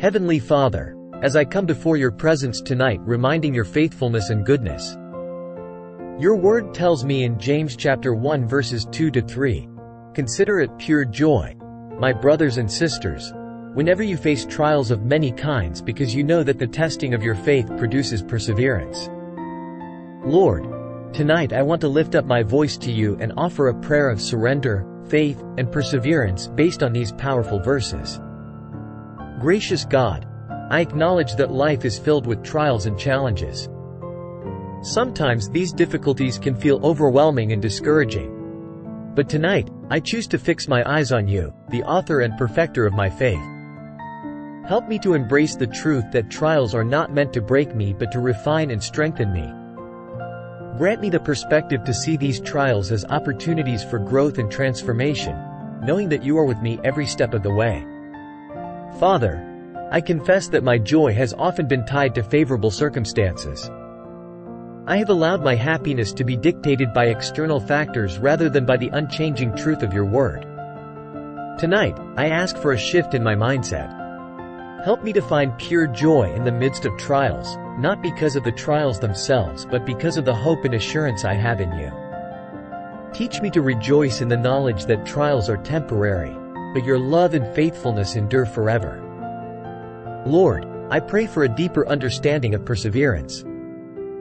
Heavenly Father, as I come before your presence tonight reminding your faithfulness and goodness. Your word tells me in James chapter 1 verses 2 to 3, Consider it pure joy, my brothers and sisters, whenever you face trials of many kinds because you know that the testing of your faith produces perseverance. Lord, tonight I want to lift up my voice to you and offer a prayer of surrender, faith, and perseverance based on these powerful verses. Gracious God, I acknowledge that life is filled with trials and challenges. Sometimes these difficulties can feel overwhelming and discouraging. But tonight, I choose to fix my eyes on you, the author and perfecter of my faith. Help me to embrace the truth that trials are not meant to break me but to refine and strengthen me. Grant me the perspective to see these trials as opportunities for growth and transformation, knowing that you are with me every step of the way. Father, I confess that my joy has often been tied to favorable circumstances. I have allowed my happiness to be dictated by external factors rather than by the unchanging truth of your word. Tonight, I ask for a shift in my mindset. Help me to find pure joy in the midst of trials, not because of the trials themselves but because of the hope and assurance I have in you. Teach me to rejoice in the knowledge that trials are temporary, but your love and faithfulness endure forever. Lord, I pray for a deeper understanding of perseverance.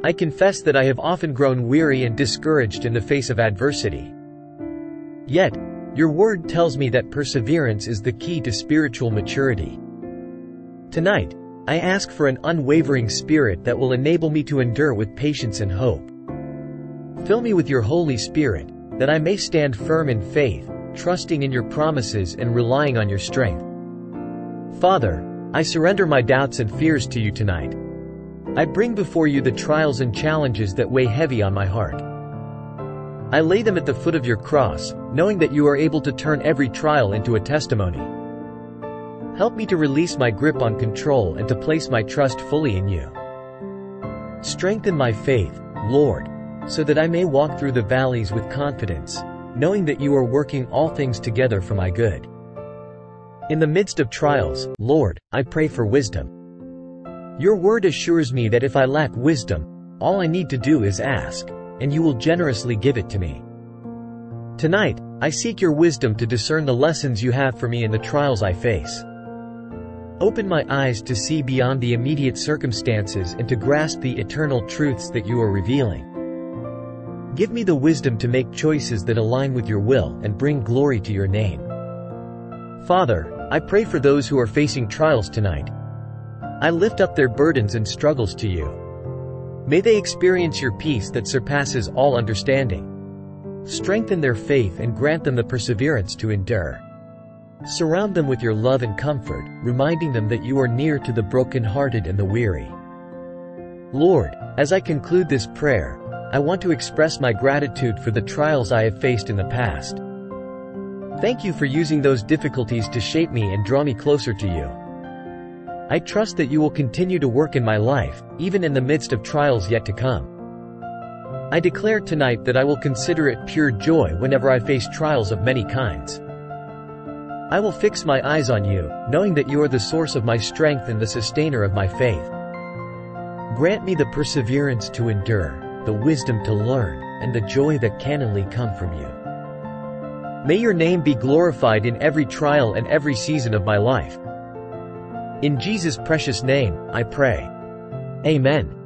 I confess that I have often grown weary and discouraged in the face of adversity. Yet, your word tells me that perseverance is the key to spiritual maturity. Tonight, I ask for an unwavering spirit that will enable me to endure with patience and hope. Fill me with your Holy Spirit, that I may stand firm in faith, trusting in your promises and relying on your strength. Father, I surrender my doubts and fears to you tonight. I bring before you the trials and challenges that weigh heavy on my heart. I lay them at the foot of your cross, knowing that you are able to turn every trial into a testimony. Help me to release my grip on control and to place my trust fully in you. Strengthen my faith, Lord, so that I may walk through the valleys with confidence, knowing that you are working all things together for my good. In the midst of trials, Lord, I pray for wisdom. Your word assures me that if I lack wisdom, all I need to do is ask, and you will generously give it to me. Tonight, I seek your wisdom to discern the lessons you have for me in the trials I face. Open my eyes to see beyond the immediate circumstances and to grasp the eternal truths that you are revealing. Give me the wisdom to make choices that align with your will and bring glory to your name. Father, I pray for those who are facing trials tonight, I lift up their burdens and struggles to you. May they experience your peace that surpasses all understanding. Strengthen their faith and grant them the perseverance to endure. Surround them with your love and comfort, reminding them that you are near to the brokenhearted and the weary. Lord, as I conclude this prayer, I want to express my gratitude for the trials I have faced in the past. Thank you for using those difficulties to shape me and draw me closer to you. I trust that you will continue to work in my life, even in the midst of trials yet to come. I declare tonight that I will consider it pure joy whenever I face trials of many kinds. I will fix my eyes on you, knowing that you are the source of my strength and the sustainer of my faith. Grant me the perseverance to endure, the wisdom to learn, and the joy that can only come from you. May your name be glorified in every trial and every season of my life. In Jesus' precious name, I pray. Amen.